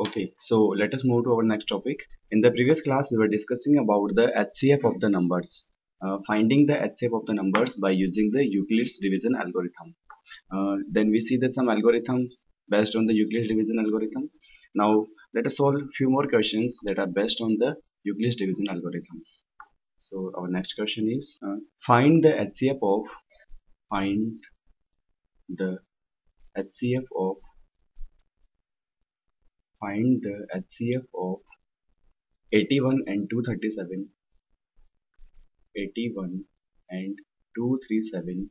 Okay, so let us move to our next topic. In the previous class, we were discussing about the HCF of the numbers, uh, finding the HCF of the numbers by using the Euclid's division algorithm. Uh, then we see that some algorithms based on the Euclid's division algorithm. Now let us solve few more questions that are based on the Euclid's division algorithm. So our next question is uh, find the HCF of find the HCF of find the HCF of 81 and 237 81 and 237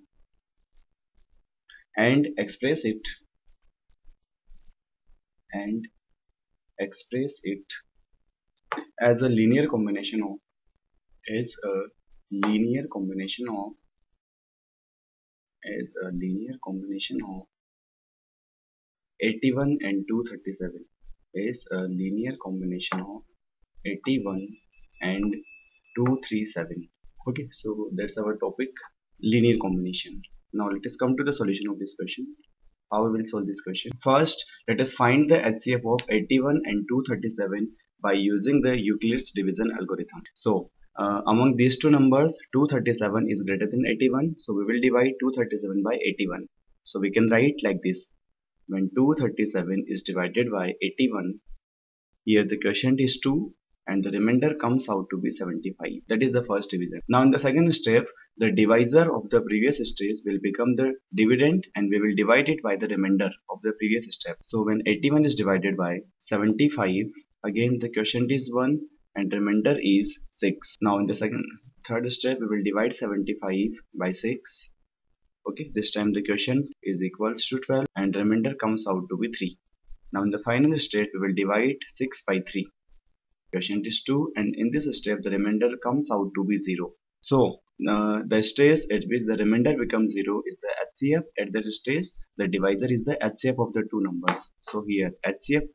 and express it. And express it as a linear combination of as a linear combination of as a linear combination of 81 and 237 is a linear combination of 81 and 237 okay so that's our topic linear combination. Now let us come to the solution of this question. How we will solve this question? First let us find the HCF of 81 and 237 by using the Euclid's division algorithm. So uh, among these two numbers 237 is greater than 81 so we will divide 237 by 81 so we can write like this when 237 is divided by 81 here the quotient is 2 and the remainder comes out to be 75 that is the first division. Now in the second step the divisor of the previous stage will become the dividend and we will divide it by the remainder of the previous step. So when 81 is divided by 75 again the quotient is 1 and remainder is 6 now in the second third step we will divide 75 by 6 okay this time the quotient is equals to 12 and remainder comes out to be 3 now in the final step we will divide 6 by 3 quotient is 2 and in this step the remainder comes out to be 0 so uh, the stage at which the remainder becomes 0 is the HCF at that stage the divisor is the HCF of the two numbers. So here HCF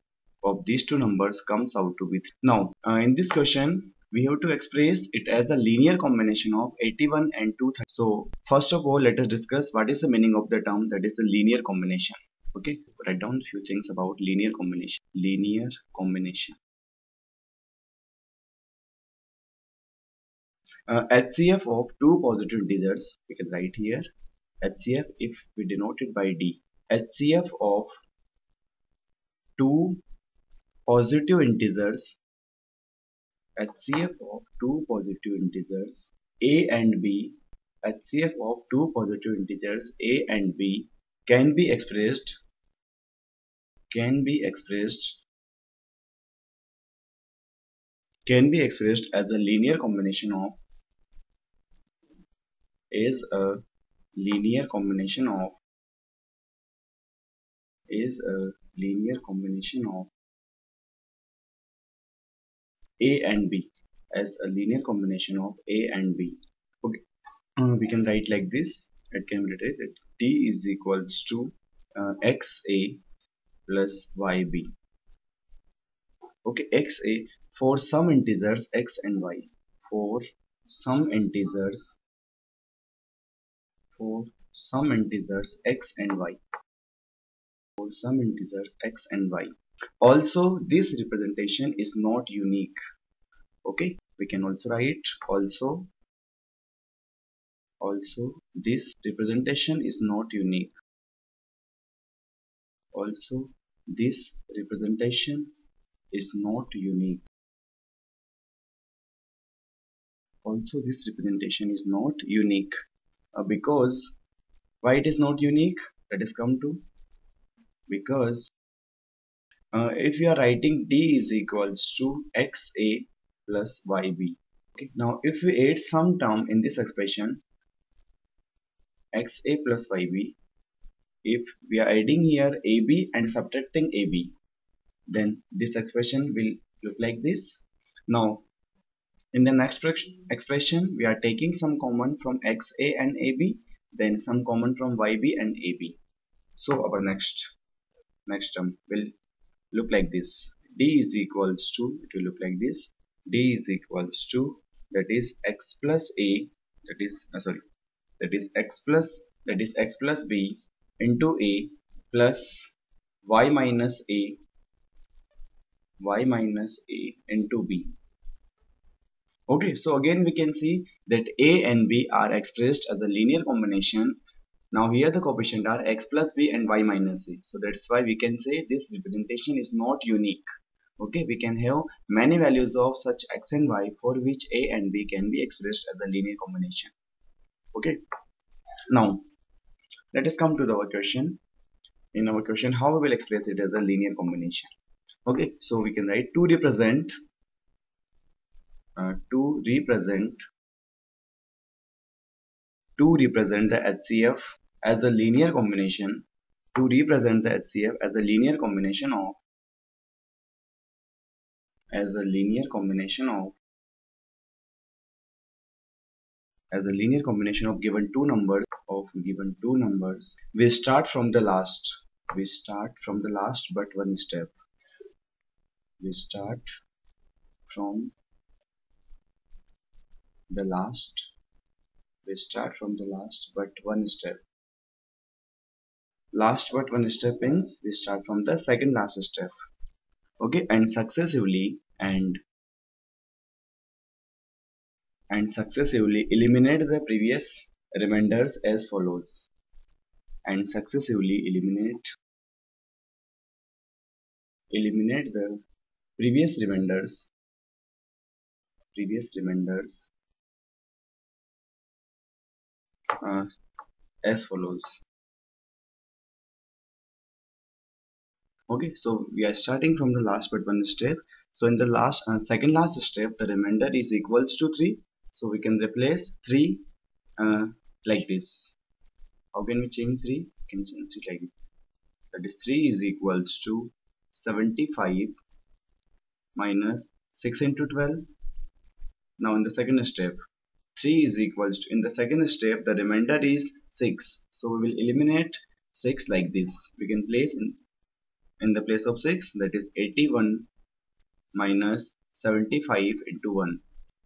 of these two numbers comes out to be 3. now uh, in this question we have to express it as a linear combination of 81 and 230. So first of all let us discuss what is the meaning of the term that is the linear combination. Okay, write down few things about linear combination. Linear combination. Uh, HCF of two positive integers we can write here HCF if we denote it by D. HCF of two positive integers HCF of two positive integers a and b. HCF of two positive integers a and b can be expressed can be expressed can be expressed as a linear combination of is a linear combination of is a linear combination of a and b as a linear combination of a and b. Okay. Uh, we can write like this it can be written that t is equals to uh, xa plus yb okay xa for some integers x and y. For some integers for some integers x and y. For some integers x and y also this representation is not unique. Okay we can also write also also this representation is not unique. Also this representation is not unique. Also this representation is not unique. Uh, because why it is not unique? Let us come to because uh, if you are writing d is equals to xa plus yb okay? Now if we add some term in this expression xa plus yb if we are adding here ab and subtracting ab then this expression will look like this. Now in the next expression we are taking some common from xa and ab then some common from yb and ab so our next next term will look like this. D is equals to it will look like this. D is equals to that is x plus a that is uh, sorry that is x plus that is x plus b into a plus y minus a y minus a into b. Okay so again we can see that a and b are expressed as a linear combination now here the coefficient are x plus b and y minus c. so that's why we can say this representation is not unique. Okay we can have many values of such x and y for which a and b can be expressed as a linear combination. Okay. Now let us come to our question in our question how we will express it as a linear combination. Okay so we can write to represent uh, to represent to represent the HCF as a linear combination to represent the HCF as a linear combination of as a linear combination of as a linear combination of given two numbers of given two numbers. We start from the last we start from the last but one step. We start from the last we start from the last but one step last but one step means we start from the second last step. Okay and successively and and successively eliminate the previous remainders as follows. And successively eliminate eliminate the previous remainders previous remainders uh, as follows okay so we are starting from the last but one step. So in the last uh, second last step the remainder is equals to 3 so we can replace 3 uh, like this. How can we change 3 we can change it like this. That is 3 is equals to 75 minus 6 into 12 now in the second step 3 is equals to in the second step the remainder is 6 so we will eliminate 6 like this. We can place in in the place of 6 that is 81 minus 75 into 1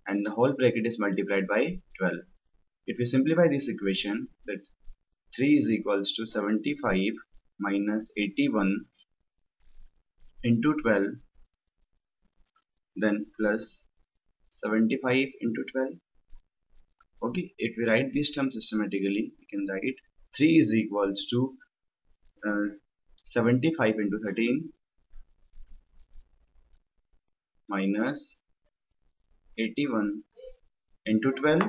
and the whole bracket is multiplied by 12 if we simplify this equation that 3 is equals to 75 minus 81 into 12 then plus 75 into 12 okay if we write this term systematically we can write 3 is equals to uh, 75 into 13 minus 81 into 12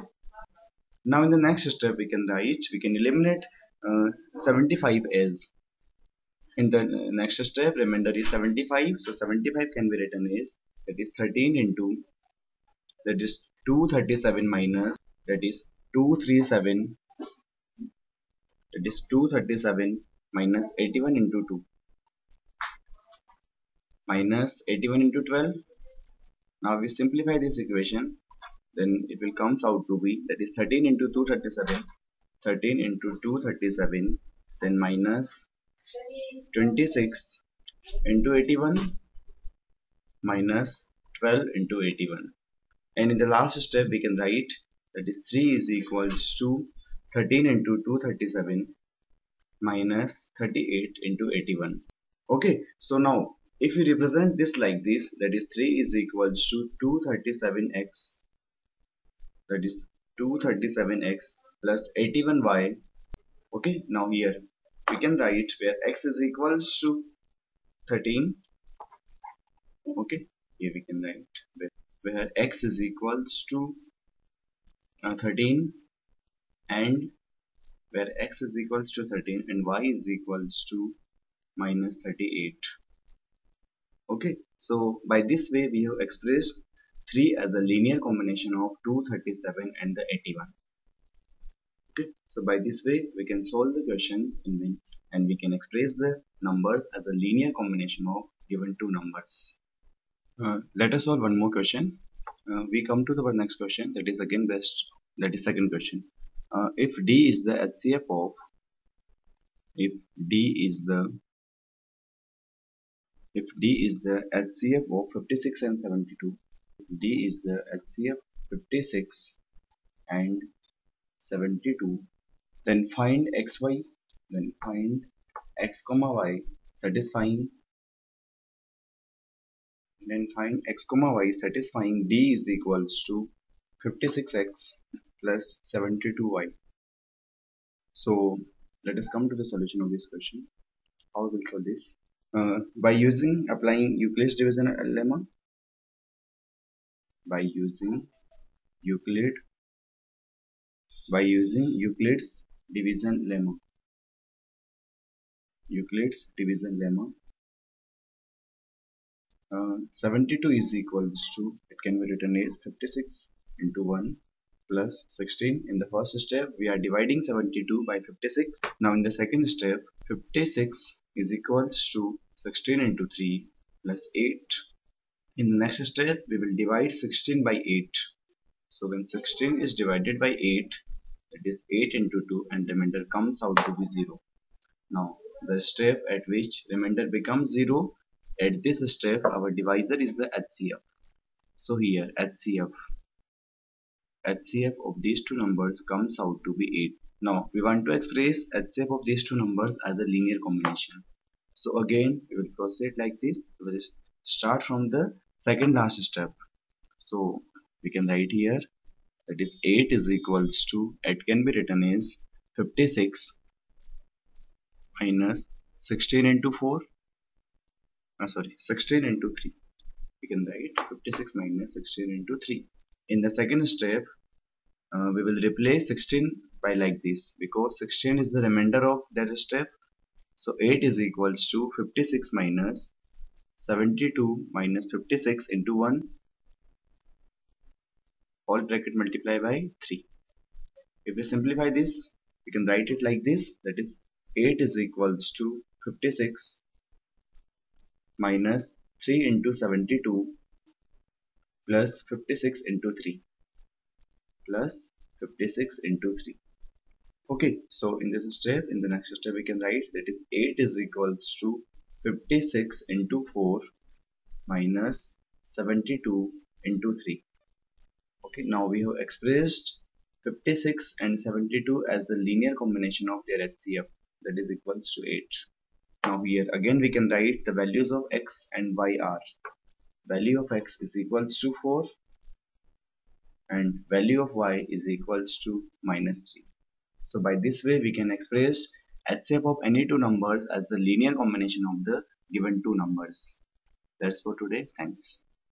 now in the next step we can write we can eliminate uh, 75 as. In the next step remainder is 75 so 75 can be written as that is 13 into that is 237 minus that is 237 that is 237 minus 81 into 2 minus 81 into 12 now we simplify this equation then it will comes out to be that is 13 into 237 13 into 237 then minus 26 into 81 minus 12 into 81 and in the last step we can write that is 3 is equals to 13 into 237 minus 38 into 81 okay so now if we represent this like this that is 3 is equals to 237x that is 237x plus 81y okay now here we can write where x is equals to 13 okay here we can write where, where x is equals to uh, 13 and where x is equals to 13 and y is equals to minus 38 okay so by this way we have expressed 3 as a linear combination of 237 and the 81 okay so by this way we can solve the questions and we can express the numbers as a linear combination of given two numbers. Uh, let us solve one more question. Uh, we come to the next question. That is again best that is second question uh, if d is the HCF of if d is the if d is the HCF of 56 and 72 d is the HCF 56 and 72 then find xy then find x comma y satisfying then find x comma y satisfying d is equals to 56x plus 72y so let us come to the solution of this question. How we will solve this? Uh, by using applying Euclid's division lemma by using Euclid. By using Euclid's division lemma Euclid's division lemma uh, 72 is equals to it can be written as 56 into 1 plus 16 in the first step we are dividing 72 by 56 now in the second step 56 is equals to 16 into 3 plus 8 in the next step we will divide 16 by 8 so when 16 is divided by 8 it is 8 into 2 and remainder comes out to be 0 now the step at which remainder becomes 0 at this step our divisor is the HCF so here HCF HCF of these two numbers comes out to be 8 now we want to express HCF of these two numbers as a linear combination. So again we will proceed like this. We will start from the second last step. So we can write here that is 8 is equals to it can be written as 56 minus 16 into 4 uh, sorry 16 into 3 we can write 56 minus 16 into 3 in the second step uh, we will replace 16 by like this. Because 16 is the remainder of that step. So 8 is equals to 56 minus 72 minus 56 into 1 all bracket multiply by 3 if we simplify this we can write it like this. That is 8 is equals to 56 minus 3 into 72 plus 56 into 3 plus 56 into 3 okay so in this step in the next step we can write that is 8 is equals to 56 into 4 minus 72 into 3 okay now we have expressed 56 and 72 as the linear combination of their HCF that is equals to 8 now here again we can write the values of x and y are value of x is equals to 4 and value of y is equals to minus 3 so by this way we can express HCF of any two numbers as the linear combination of the given two numbers. That's for today. Thanks